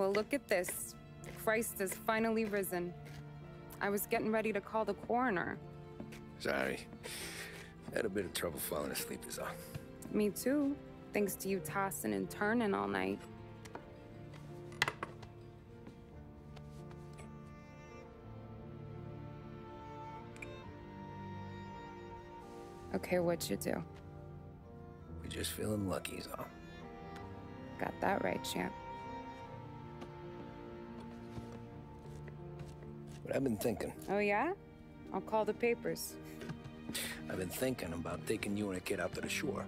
Well, look at this. Christ has finally risen. I was getting ready to call the coroner. Sorry. Had a bit of trouble falling asleep is all. Me too, thanks to you tossing and turning all night. Okay, what you do? We're just feeling lucky is all. Got that right, champ. But I've been thinking. Oh, yeah? I'll call the papers. I've been thinking about taking you and a kid out to the shore.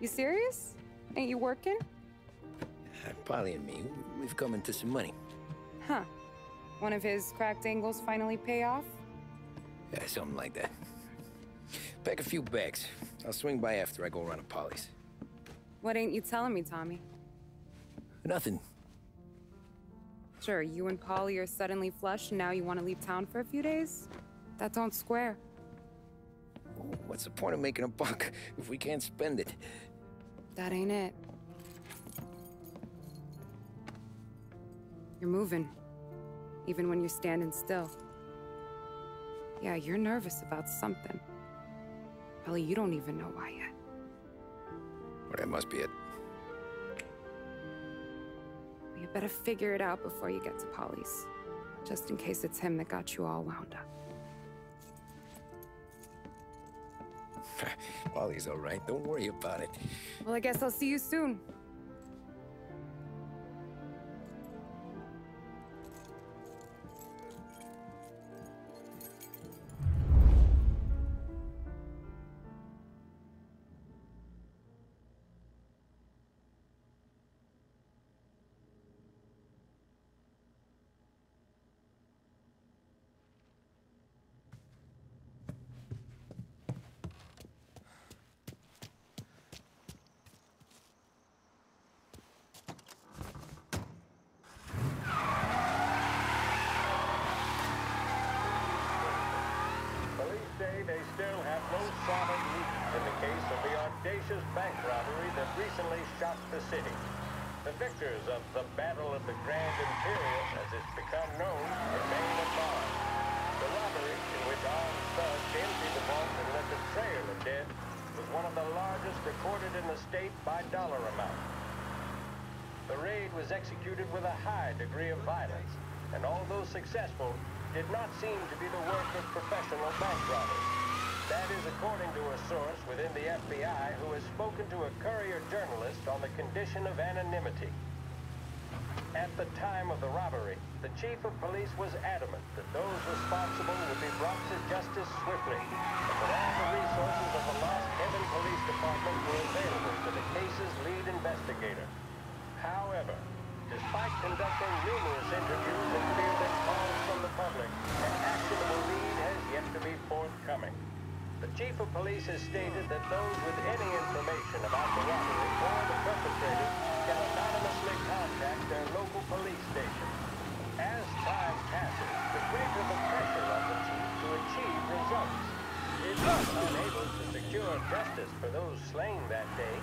You serious? Ain't you working? Uh, Paulie and me, we've come into some money. Huh. One of his cracked angles finally pay off? Yeah, something like that. Pack a few bags. I'll swing by after I go around to Paulie's. What ain't you telling me, Tommy? Nothing. Sure, you and Paulie are suddenly flush and now you want to leave town for a few days? That don't square. What's the point of making a buck if we can't spend it? That ain't it. You're moving, even when you're standing still. Yeah, you're nervous about something. Probably you don't even know why yet. Well, that must be it. You better figure it out before you get to Paulie's. Just in case it's him that got you all wound up. Paulie's all right. Don't worry about it. Well, I guess I'll see you soon. Still have no solid leads in the case of the audacious bank robbery that recently shocked the city. The victors of the Battle of the Grand Imperial, as it's become known, remain large. The robbery, in which armed thugs emptied the vault and left a trail of dead, was one of the largest recorded in the state by dollar amount. The raid was executed with a high degree of violence, and although successful, did not seem to be the work of professional bank robbers. That is according to a source within the FBI who has spoken to a courier journalist on the condition of anonymity. At the time of the robbery, the chief of police was adamant that those responsible would be brought to justice swiftly, that all the resources of the Lost Heaven Police Department were available to the case's lead investigator. However, despite conducting numerous interviews and fielding calls from the public, an actionable lead has yet to be forthcoming. The chief of police has stated that those with any information about the robbery or the perpetrators can anonymously contact their local police station. As time passes, the greater the pressure on the chief to achieve results. Is unable to secure justice for those slain that day,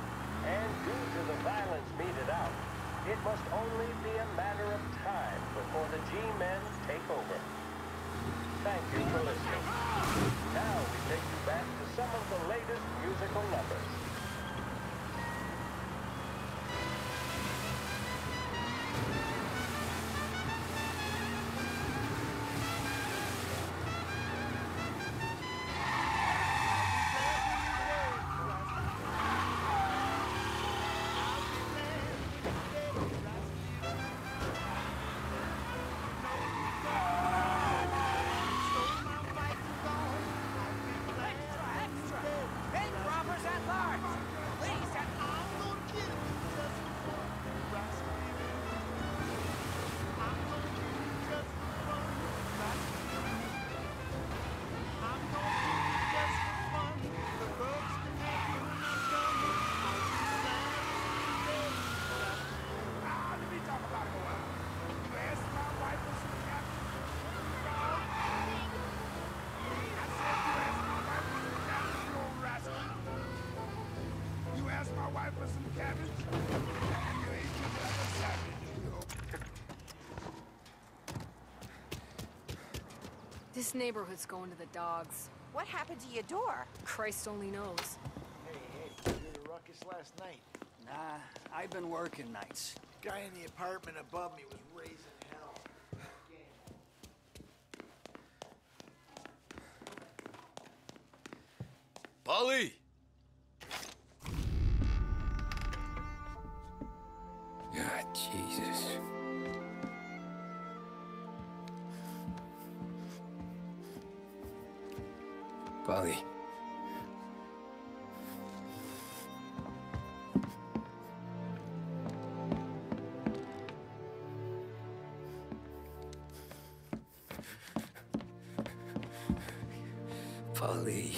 and due to the violence meted out, it must only be a matter of time before the G-men take over. Thank you for listening. Now we take you back to some of the latest musical numbers. This neighborhood's going to the dogs. What happened to your door? Christ only knows. Hey, hey, you hear the ruckus last night? Nah, I've been working nights. Guy in the apartment above me was raising hell. Paulie! God, Jesus. Paulie. Paulie.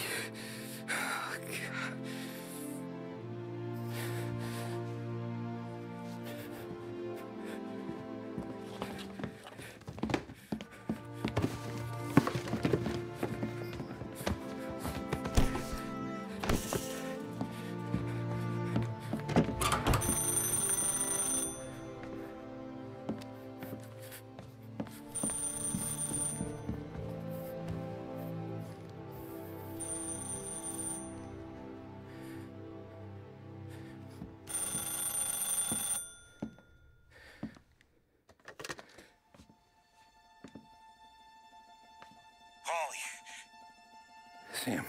Sam,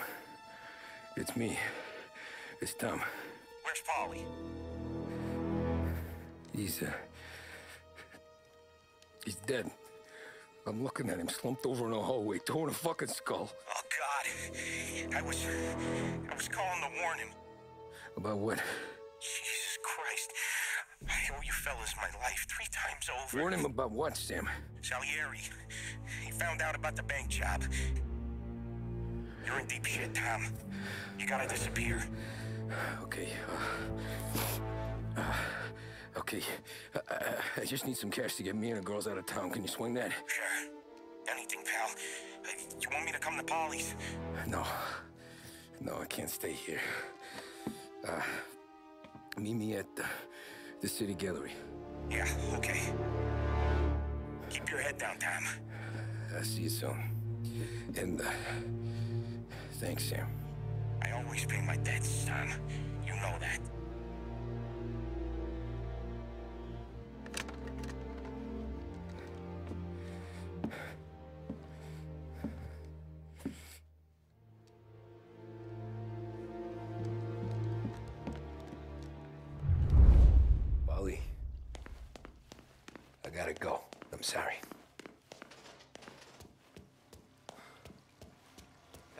it's me. It's Tom. where's Paulie? He's, uh... He's dead. I'm looking at him slumped over in a hallway, torn a fucking skull. Oh, God. I was... I was calling to warn him. About what? Jesus Christ. I owe you fellas my life three times over. Warn him about what, Sam? Salieri. He found out about the bank job. You're in deep shit, Tom. You gotta disappear. Okay, uh... uh okay, uh, I just need some cash to get me and the girls out of town. Can you swing that? Sure. Anything, pal. You want me to come to Paulie's? No. No, I can't stay here. Uh... Meet me at the, the city gallery. Yeah, okay. Keep your head down, Tom. I'll see you soon. And, uh... Thanks, Sam. I always pay my debts, Tom. You know that.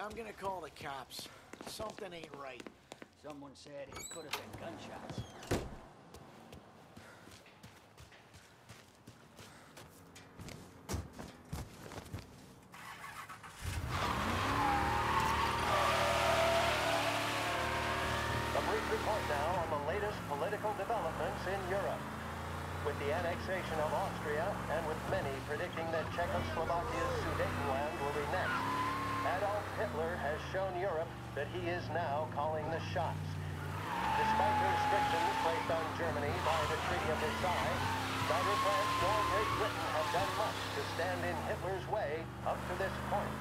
I'm gonna call the cops. Something ain't right. Someone said it could have been gunshots. A brief report now on the latest political developments in Europe. With the annexation of Austria, and with many predicting that Czechoslovakia's Sudetenland will be next, Adolf Hitler has shown Europe that he is now calling the shots. Despite the restrictions placed on Germany by the Treaty of Versailles, neither France nor Great Britain have done much to stand in Hitler's way up to this point.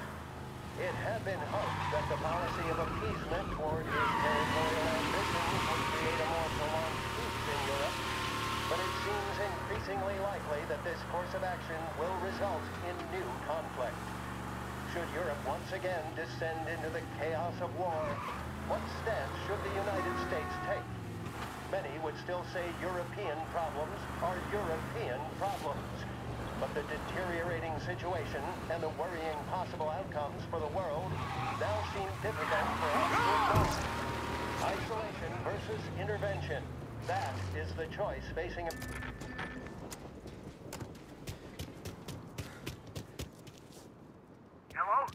It had been hoped that the policy of appeasement toward his territorial ambitions would create a more prolonged peace in Europe, but it seems increasingly likely that this course of action will result in new conflict. Should Europe once again descend into the chaos of war, what stance should the United States take? Many would still say European problems are European problems. But the deteriorating situation and the worrying possible outcomes for the world now seem difficult for us to ignore. Isolation versus intervention. That is the choice facing... Hello?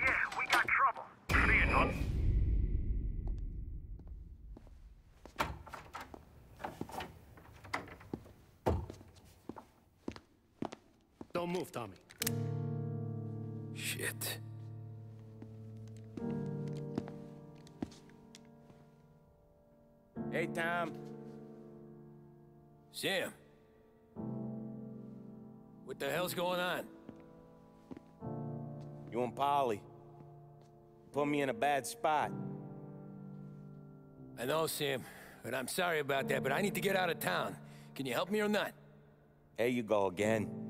Yeah, we got trouble. See you, Doc. Don't move, Tommy. Shit. Hey, Tom. Sam. What the hell's going on? You and Paulie. Put me in a bad spot. I know, Sam, but I'm sorry about that, but I need to get out of town. Can you help me or not? There you go again.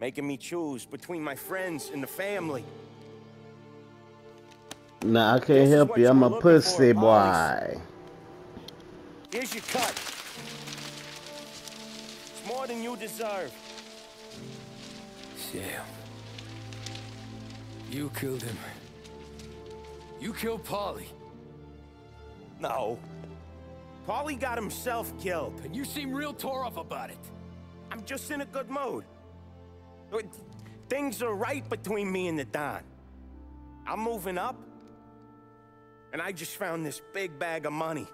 Making me choose between my friends and the family. Nah, I can't is help you. you I'm a pussy for, boy. Here's your cut. It's more than you deserve. Sam. You killed him. You killed Paulie. No. Paulie got himself killed. And you seem real tore up about it. I'm just in a good mood. Things are right between me and the Don. I'm moving up. And I just found this big bag of money.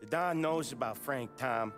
The Don knows about Frank Tom.